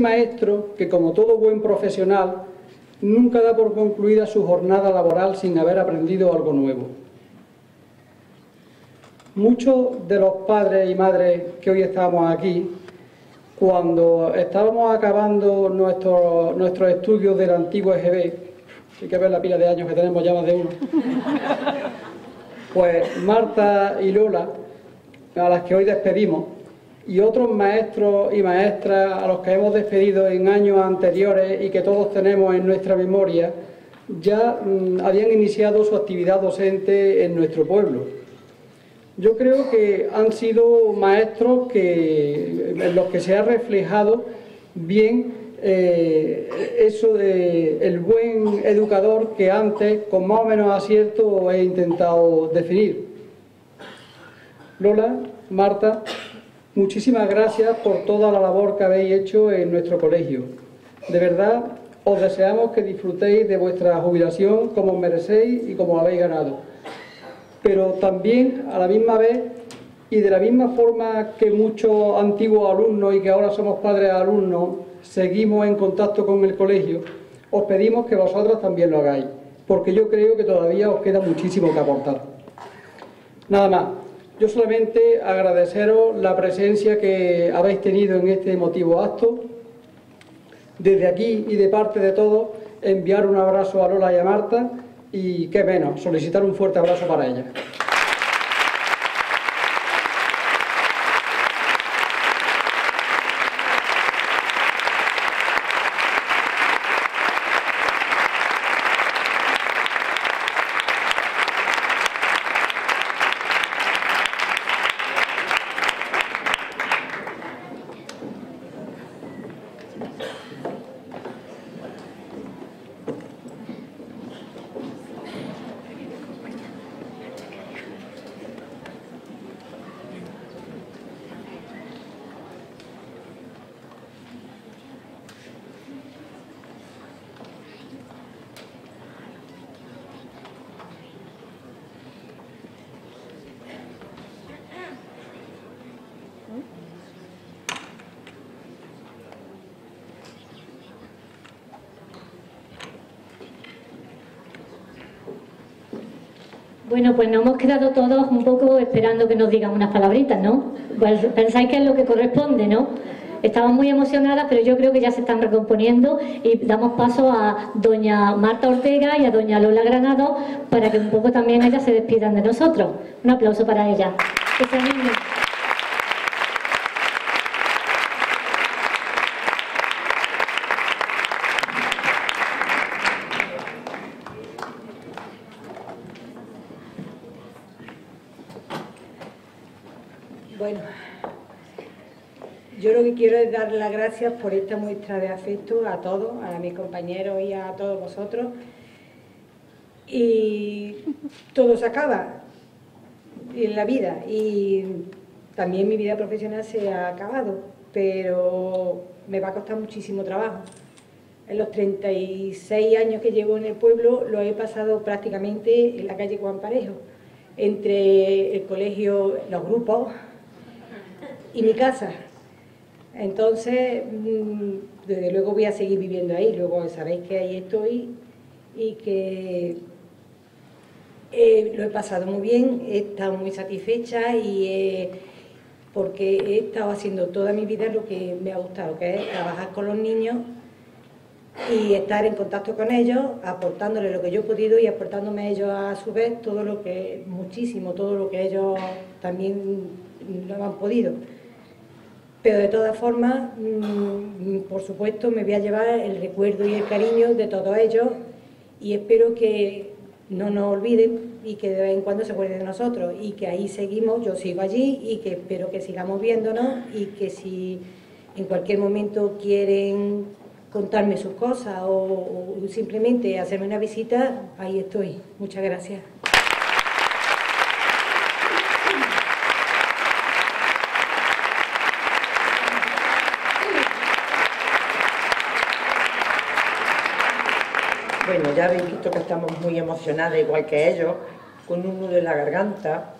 maestro que, como todo buen profesional, nunca da por concluida su jornada laboral sin haber aprendido algo nuevo. Muchos de los padres y madres que hoy estamos aquí, cuando estábamos acabando nuestros nuestros estudios del antiguo EGB, hay que ver la pila de años que tenemos ya más de uno, pues Marta y Lola, a las que hoy despedimos, y otros maestros y maestras a los que hemos despedido en años anteriores y que todos tenemos en nuestra memoria, ya mm, habían iniciado su actividad docente en nuestro pueblo. Yo creo que han sido maestros que, en los que se ha reflejado bien eh, eso de el buen educador que antes, con más o menos acierto, he intentado definir. Lola, Marta, Muchísimas gracias por toda la labor que habéis hecho en nuestro colegio. De verdad, os deseamos que disfrutéis de vuestra jubilación como merecéis y como habéis ganado. Pero también, a la misma vez, y de la misma forma que muchos antiguos alumnos y que ahora somos padres alumnos, seguimos en contacto con el colegio, os pedimos que vosotros también lo hagáis, porque yo creo que todavía os queda muchísimo que aportar. Nada más. Yo solamente agradeceros la presencia que habéis tenido en este emotivo acto. Desde aquí y de parte de todos, enviar un abrazo a Lola y a Marta y, qué menos, solicitar un fuerte abrazo para ellas. Bueno, pues nos hemos quedado todos un poco esperando que nos digan unas palabritas, ¿no? Pues pensáis que es lo que corresponde, ¿no? Estamos muy emocionadas, pero yo creo que ya se están recomponiendo y damos paso a doña Marta Ortega y a doña Lola Granado para que un poco también ellas se despidan de nosotros. Un aplauso para ellas. Quiero dar las gracias por esta muestra de afecto a todos, a mis compañeros y a todos vosotros. Y todo se acaba en la vida y también mi vida profesional se ha acabado, pero me va a costar muchísimo trabajo. En los 36 años que llevo en el pueblo lo he pasado prácticamente en la calle Juan Parejo, entre el colegio, los grupos y mi casa. Entonces, mm, desde luego voy a seguir viviendo ahí, luego sabéis que ahí estoy y que eh, lo he pasado muy bien, he estado muy satisfecha y porque he estado haciendo toda mi vida lo que me ha gustado, que es trabajar con los niños y estar en contacto con ellos, aportándoles lo que yo he podido y aportándome a ellos a su vez todo lo que, muchísimo, todo lo que ellos también lo han podido. Pero de todas formas, mm, por supuesto, me voy a llevar el recuerdo y el cariño de todos ellos y espero que no nos olviden y que de vez en cuando se acuerden de nosotros y que ahí seguimos, yo sigo allí y que espero que sigamos viéndonos y que si en cualquier momento quieren contarme sus cosas o simplemente hacerme una visita, ahí estoy. Muchas gracias. Bueno, ya habéis visto que estamos muy emocionadas, igual que ellos, con un nudo en la garganta.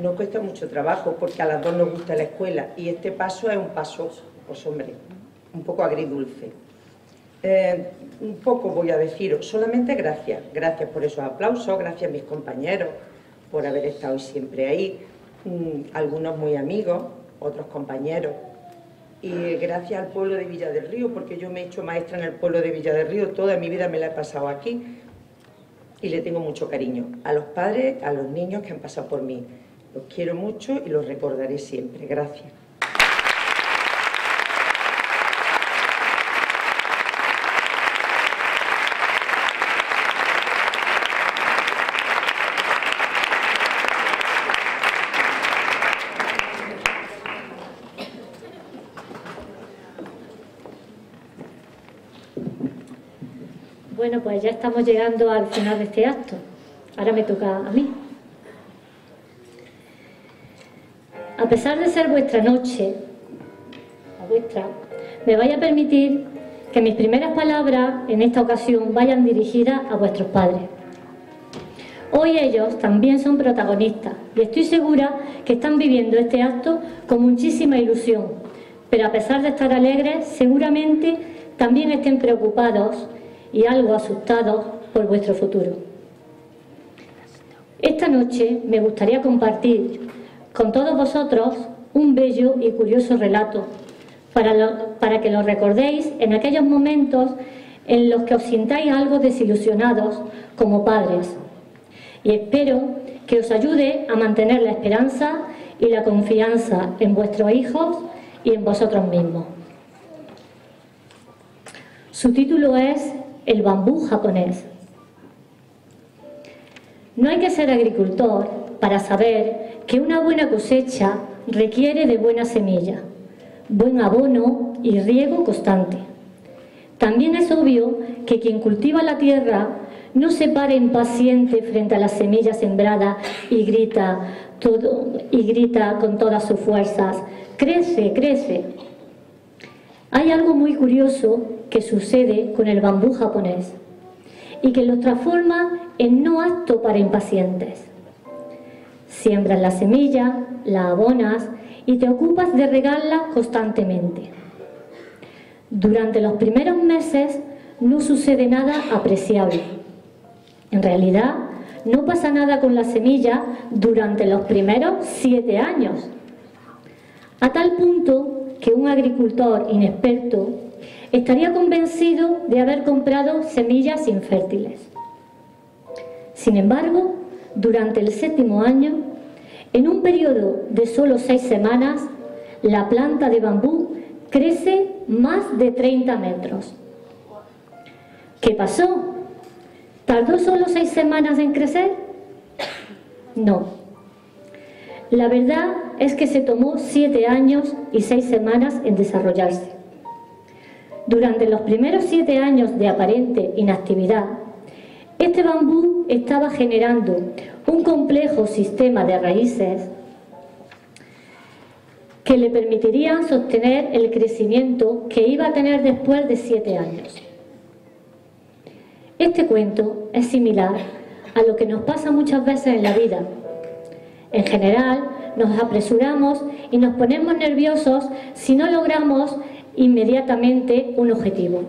Nos cuesta mucho trabajo porque a las dos nos gusta la escuela y este paso es un paso, pues hombre, un poco agridulce. Eh, un poco voy a deciros, solamente gracias, gracias por esos aplausos, gracias a mis compañeros por haber estado siempre ahí, mm, algunos muy amigos, otros compañeros, y gracias al pueblo de Villa del Río, porque yo me he hecho maestra en el pueblo de Villa del Río, toda mi vida me la he pasado aquí y le tengo mucho cariño a los padres, a los niños que han pasado por mí. Los quiero mucho y los recordaré siempre. Gracias. Bueno, pues ya estamos llegando al final de este acto. Ahora me toca a mí. A pesar de ser vuestra noche, vuestra, me vaya a permitir que mis primeras palabras en esta ocasión vayan dirigidas a vuestros padres. Hoy ellos también son protagonistas y estoy segura que están viviendo este acto con muchísima ilusión, pero a pesar de estar alegres, seguramente también estén preocupados y algo asustados por vuestro futuro. Esta noche me gustaría compartir con todos vosotros un bello y curioso relato para, para que lo recordéis en aquellos momentos en los que os sintáis algo desilusionados como padres. Y espero que os ayude a mantener la esperanza y la confianza en vuestros hijos y en vosotros mismos. Su título es el bambú japonés. No hay que ser agricultor para saber que una buena cosecha requiere de buena semilla, buen abono y riego constante. También es obvio que quien cultiva la tierra no se para impaciente frente a la semilla sembrada y grita, todo, y grita con todas sus fuerzas, crece, crece. Hay algo muy curioso que sucede con el bambú japonés y que lo transforma en no apto para impacientes. Siembras la semilla, la abonas y te ocupas de regarla constantemente. Durante los primeros meses no sucede nada apreciable. En realidad, no pasa nada con la semilla durante los primeros siete años. A tal punto que un agricultor inexperto estaría convencido de haber comprado semillas infértiles. Sin embargo, durante el séptimo año, en un periodo de solo seis semanas, la planta de bambú crece más de 30 metros. ¿Qué pasó? ¿Tardó solo seis semanas en crecer? No. La verdad es que se tomó siete años y seis semanas en desarrollarse. Durante los primeros siete años de aparente inactividad, este bambú estaba generando un complejo sistema de raíces que le permitirían sostener el crecimiento que iba a tener después de siete años. Este cuento es similar a lo que nos pasa muchas veces en la vida. En general, nos apresuramos y nos ponemos nerviosos si no logramos inmediatamente un objetivo.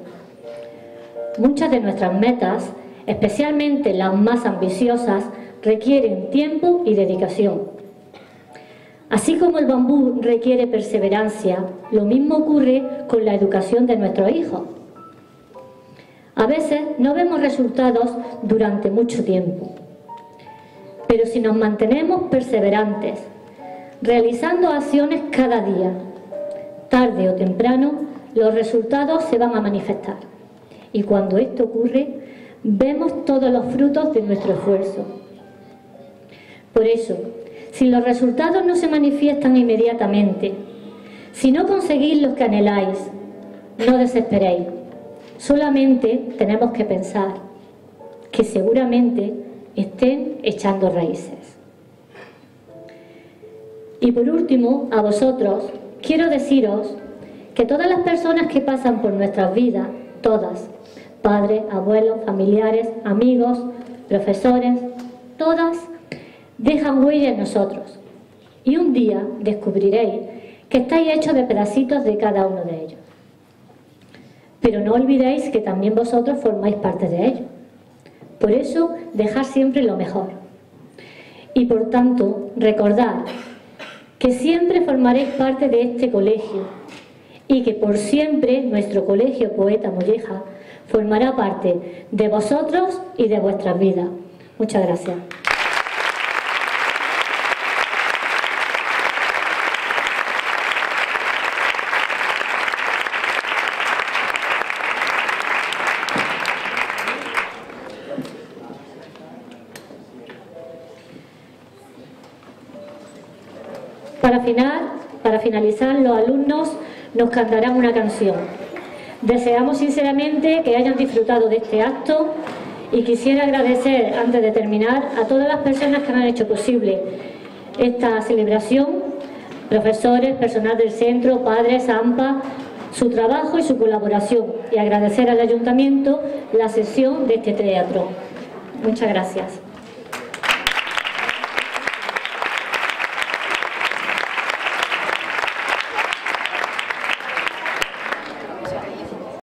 Muchas de nuestras metas, especialmente las más ambiciosas, requieren tiempo y dedicación. Así como el bambú requiere perseverancia, lo mismo ocurre con la educación de nuestros hijos. A veces no vemos resultados durante mucho tiempo, pero si nos mantenemos perseverantes, realizando acciones cada día, tarde o temprano, los resultados se van a manifestar. Y cuando esto ocurre, vemos todos los frutos de nuestro esfuerzo. Por eso, si los resultados no se manifiestan inmediatamente, si no conseguís los que anheláis, no desesperéis. Solamente tenemos que pensar que seguramente estén echando raíces. Y por último, a vosotros, quiero deciros que todas las personas que pasan por nuestras vidas, todas, padres, abuelos, familiares, amigos, profesores, todas dejan huella en nosotros. Y un día descubriréis que estáis hechos de pedacitos de cada uno de ellos. pero no olvidéis que también vosotros formáis parte de ello. Por eso, dejad siempre lo mejor. Y por tanto, recordad que siempre formaréis parte de este colegio y que por siempre nuestro colegio Poeta Molleja formará parte de vosotros y de vuestras vidas. Muchas gracias. Para, final, para finalizar, los alumnos nos cantarán una canción. Deseamos sinceramente que hayan disfrutado de este acto y quisiera agradecer, antes de terminar, a todas las personas que han hecho posible esta celebración, profesores, personal del centro, padres, AMPA, su trabajo y su colaboración y agradecer al Ayuntamiento la sesión de este teatro. Muchas gracias.